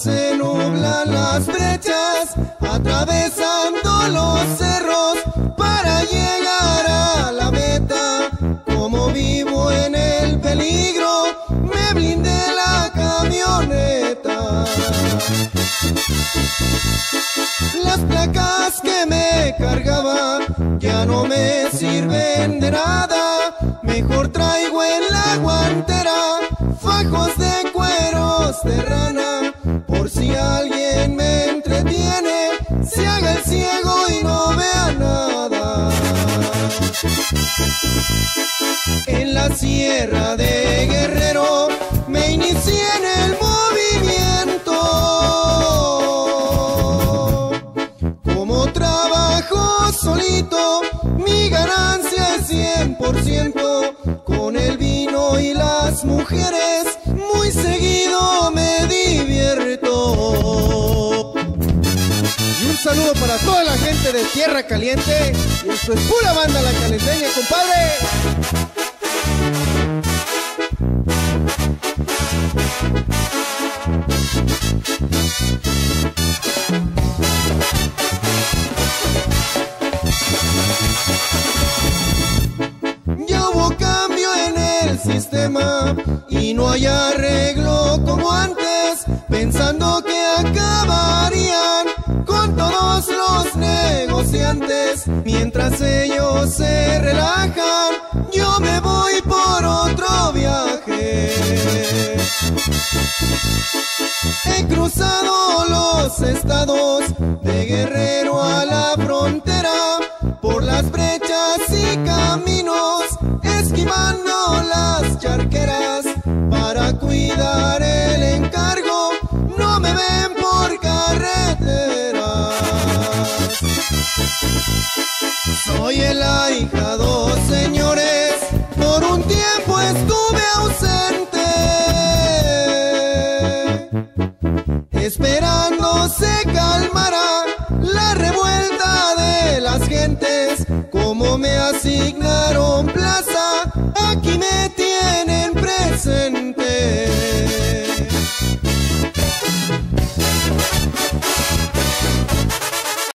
se nublan las brechas, atravesando Mejor traigo en la guantera fajos de cueros de rana. Por si alguien me entretiene, se haga el ciego y no vea nada. En la sierra de Guerrero para toda la gente de Tierra Caliente. Y esto es pura banda la calenteña, compadre. Ya hubo cambio en el sistema y no hay arreglo como antes, pensando que Mientras ellos se relajan, yo me voy por otro viaje. He cruzado los estados de Guerrero a la frontera por las brechas y caminos, esquivando Soy el ahijado, señores, por un tiempo estuve ausente esperando se calmara la revuelta de las gentes. Como me asignaron plaza, aquí me tienen presente.